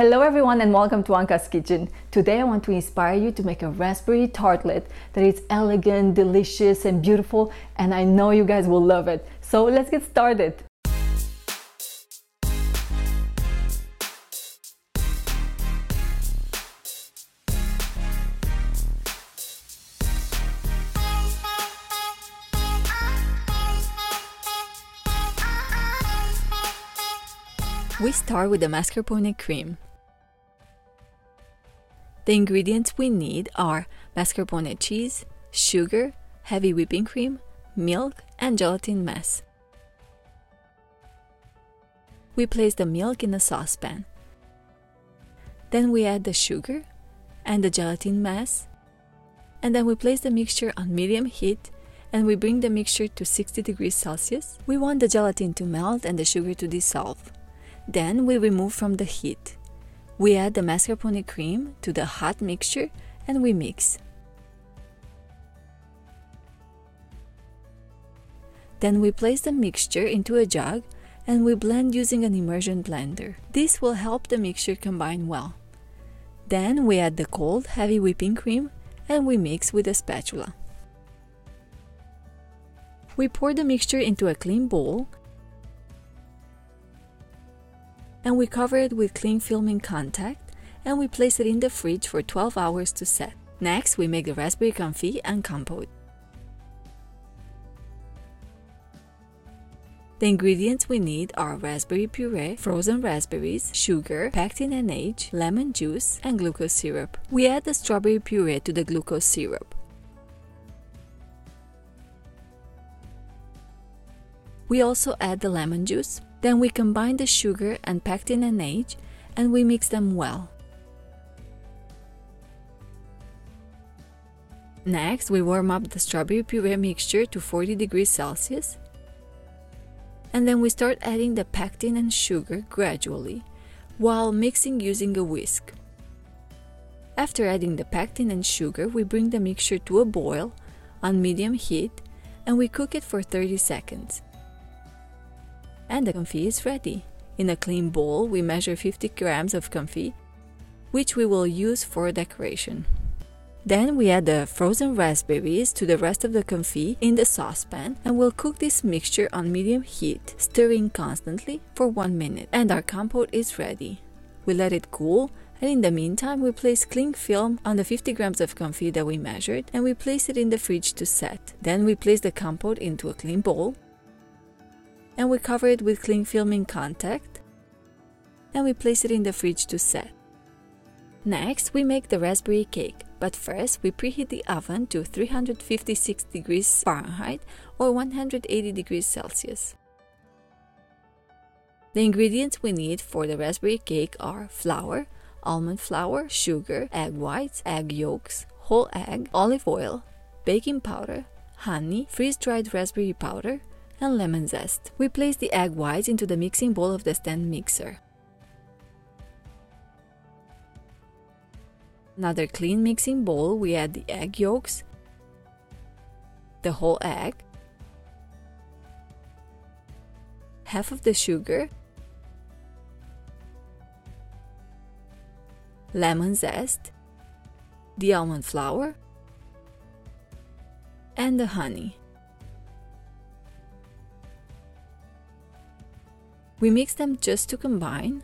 Hello everyone and welcome to Anka's Kitchen. Today I want to inspire you to make a raspberry tartlet that is elegant, delicious and beautiful and I know you guys will love it. So let's get started. We start with the mascarpone cream. The ingredients we need are mascarpone cheese, sugar, heavy whipping cream, milk, and gelatin mass. We place the milk in a saucepan. Then we add the sugar and the gelatin mass. And then we place the mixture on medium heat and we bring the mixture to 60 degrees Celsius. We want the gelatin to melt and the sugar to dissolve. Then we remove from the heat. We add the mascarpone cream to the hot mixture and we mix. Then we place the mixture into a jug and we blend using an immersion blender. This will help the mixture combine well. Then we add the cold, heavy whipping cream and we mix with a spatula. We pour the mixture into a clean bowl and we cover it with cling film in contact and we place it in the fridge for 12 hours to set. Next, we make the raspberry confit and compote. The ingredients we need are raspberry puree, frozen raspberries, sugar, pectin NH, lemon juice, and glucose syrup. We add the strawberry puree to the glucose syrup. We also add the lemon juice, then we combine the sugar and pectin NH and we mix them well. Next, we warm up the strawberry puree mixture to 40 degrees Celsius. And then we start adding the pectin and sugar gradually while mixing using a whisk. After adding the pectin and sugar, we bring the mixture to a boil on medium heat and we cook it for 30 seconds and the confit is ready. In a clean bowl, we measure 50 grams of confit, which we will use for decoration. Then we add the frozen raspberries to the rest of the confit in the saucepan and we'll cook this mixture on medium heat, stirring constantly for 1 minute. And our compote is ready. We let it cool and in the meantime we place cling film on the 50 grams of confit that we measured and we place it in the fridge to set. Then we place the compote into a clean bowl and we cover it with cling film in contact and we place it in the fridge to set. Next, we make the raspberry cake, but first we preheat the oven to 356 degrees Fahrenheit or 180 degrees Celsius. The ingredients we need for the raspberry cake are flour, almond flour, sugar, egg whites, egg yolks, whole egg, olive oil, baking powder, honey, freeze-dried raspberry powder, and lemon zest. We place the egg whites into the mixing bowl of the stand mixer. Another clean mixing bowl, we add the egg yolks, the whole egg, half of the sugar, lemon zest, the almond flour, and the honey. We mix them just to combine.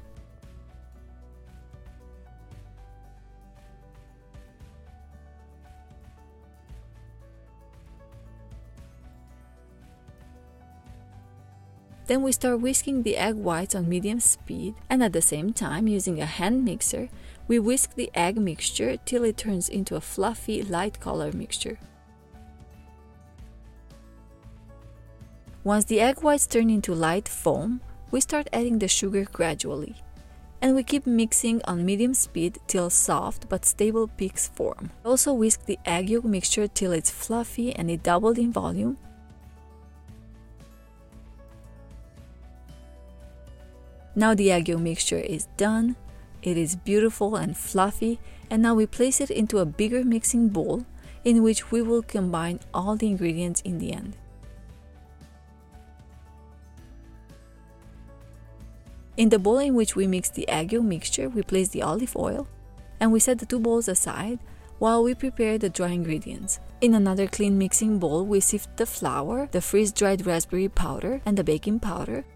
Then we start whisking the egg whites on medium speed and at the same time using a hand mixer, we whisk the egg mixture till it turns into a fluffy light color mixture. Once the egg whites turn into light foam, we start adding the sugar gradually. And we keep mixing on medium speed till soft but stable peaks form. Also whisk the egg yolk mixture till it's fluffy and it doubled in volume. Now the egg yolk mixture is done. It is beautiful and fluffy and now we place it into a bigger mixing bowl in which we will combine all the ingredients in the end. In the bowl in which we mix the egg yolk mixture, we place the olive oil and we set the two bowls aside while we prepare the dry ingredients. In another clean mixing bowl, we sift the flour, the freeze dried raspberry powder, and the baking powder.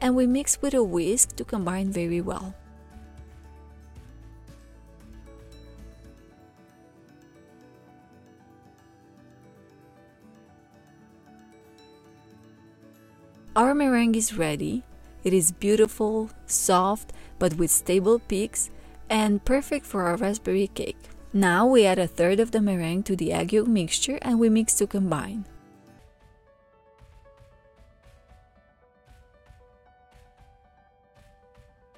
And we mix with a whisk to combine very well. Our meringue is ready. It is beautiful, soft, but with stable peaks and perfect for our raspberry cake. Now we add a third of the meringue to the egg yolk mixture and we mix to combine.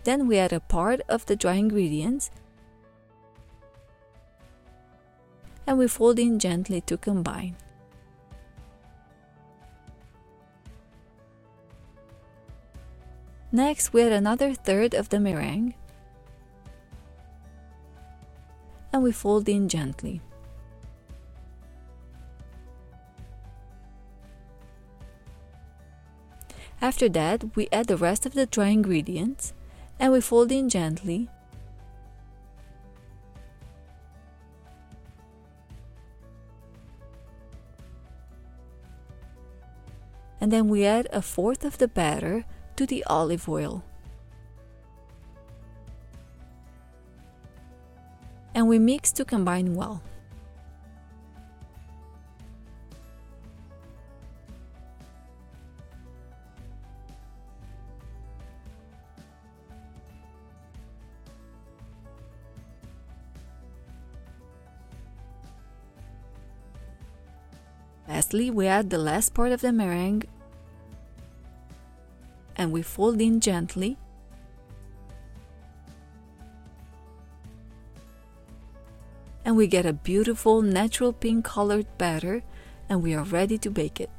Then we add a part of the dry ingredients and we fold in gently to combine. Next, we add another third of the meringue and we fold in gently. After that, we add the rest of the dry ingredients and we fold in gently. And then we add a fourth of the batter to the olive oil. And we mix to combine well. Lastly, we add the last part of the meringue and we fold in gently. And we get a beautiful natural pink colored batter and we are ready to bake it.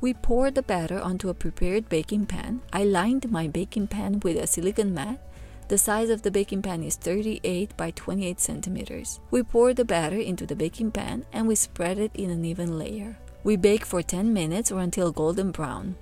We pour the batter onto a prepared baking pan. I lined my baking pan with a silicone mat. The size of the baking pan is 38 by 28 centimeters. We pour the batter into the baking pan and we spread it in an even layer. We bake for 10 minutes or until golden brown.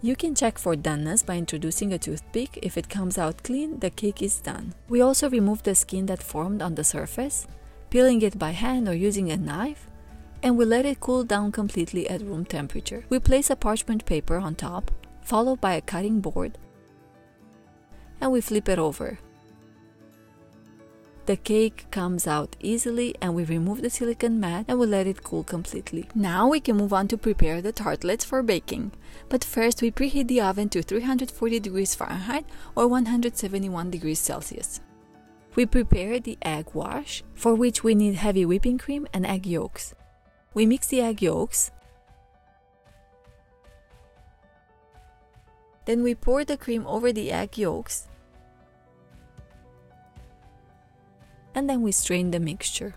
You can check for doneness by introducing a toothpick. If it comes out clean, the cake is done. We also remove the skin that formed on the surface, peeling it by hand or using a knife, and we let it cool down completely at room temperature. We place a parchment paper on top, followed by a cutting board, and we flip it over. The cake comes out easily and we remove the silicone mat and we let it cool completely. Now we can move on to prepare the tartlets for baking. But first we preheat the oven to 340 degrees Fahrenheit or 171 degrees Celsius. We prepare the egg wash, for which we need heavy whipping cream and egg yolks. We mix the egg yolks. Then we pour the cream over the egg yolks and then we strain the mixture.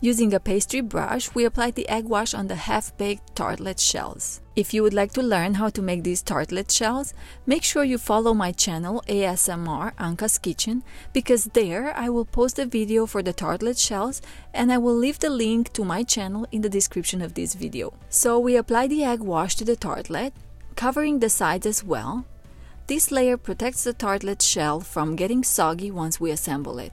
Using a pastry brush, we apply the egg wash on the half-baked tartlet shells. If you would like to learn how to make these tartlet shells, make sure you follow my channel ASMR Anka's Kitchen because there I will post a video for the tartlet shells and I will leave the link to my channel in the description of this video. So we apply the egg wash to the tartlet, covering the sides as well, this layer protects the tartlet shell from getting soggy once we assemble it.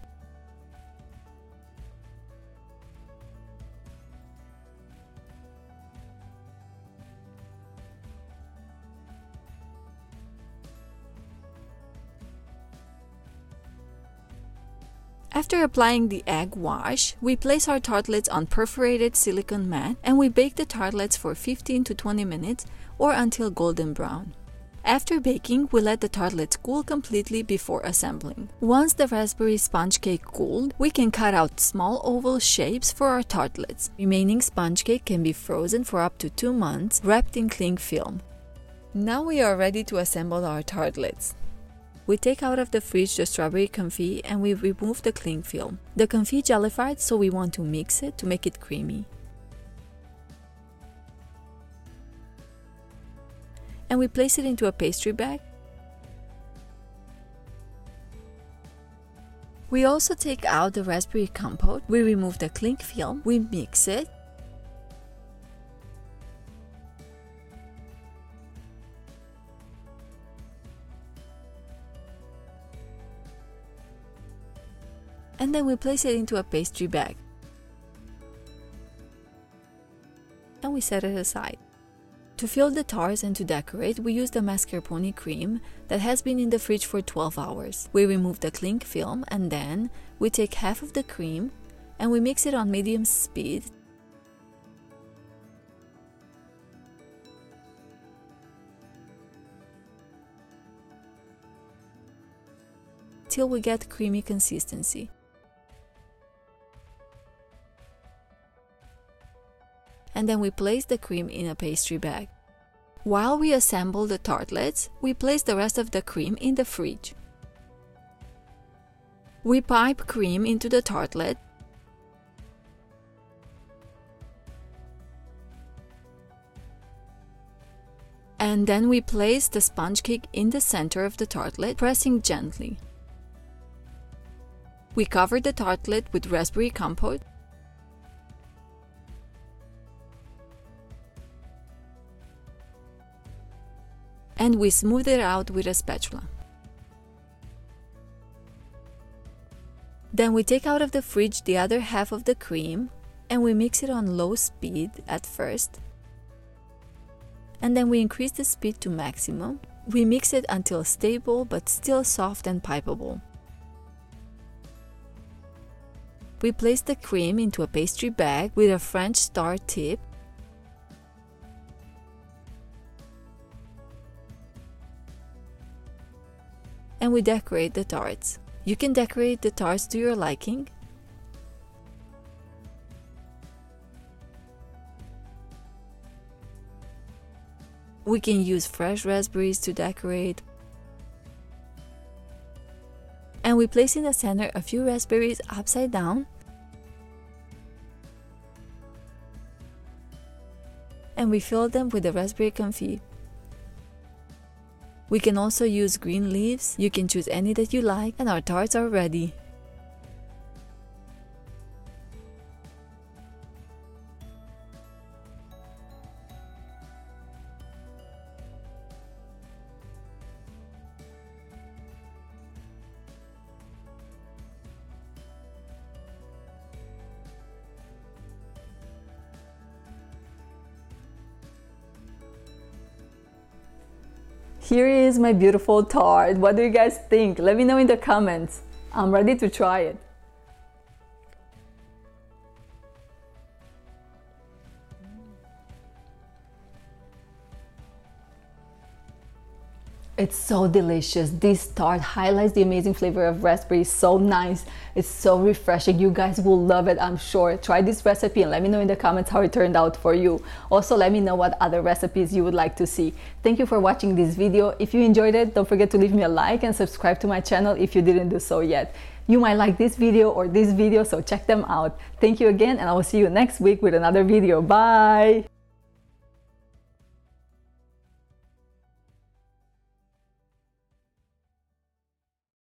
After applying the egg wash, we place our tartlets on perforated silicone mat and we bake the tartlets for 15 to 20 minutes or until golden brown. After baking, we let the tartlets cool completely before assembling. Once the raspberry sponge cake cooled, we can cut out small oval shapes for our tartlets. Remaining sponge cake can be frozen for up to 2 months, wrapped in cling film. Now we are ready to assemble our tartlets. We take out of the fridge the strawberry confit and we remove the cling film. The confit jellified so we want to mix it to make it creamy. And we place it into a pastry bag. We also take out the raspberry compote, we remove the cling film, we mix it, and then we place it into a pastry bag. And we set it aside. To fill the tarts and to decorate, we use the mascarpone cream that has been in the fridge for 12 hours. We remove the cling film and then we take half of the cream and we mix it on medium speed till we get creamy consistency. And then we place the cream in a pastry bag. While we assemble the tartlets, we place the rest of the cream in the fridge. We pipe cream into the tartlet and then we place the sponge cake in the center of the tartlet, pressing gently. We cover the tartlet with raspberry compote and we smooth it out with a spatula. Then we take out of the fridge the other half of the cream and we mix it on low speed at first. And then we increase the speed to maximum. We mix it until stable but still soft and pipeable. We place the cream into a pastry bag with a French star tip and we decorate the tarts. You can decorate the tarts to your liking. We can use fresh raspberries to decorate. And we place in the center a few raspberries upside down. And we fill them with the raspberry confit. We can also use green leaves, you can choose any that you like and our tarts are ready. Here is my beautiful tart. What do you guys think? Let me know in the comments. I'm ready to try it. It's so delicious. This tart highlights the amazing flavor of raspberry. So nice. It's so refreshing. You guys will love it, I'm sure. Try this recipe and let me know in the comments how it turned out for you. Also, let me know what other recipes you would like to see. Thank you for watching this video. If you enjoyed it, don't forget to leave me a like and subscribe to my channel if you didn't do so yet. You might like this video or this video, so check them out. Thank you again and I will see you next week with another video. Bye!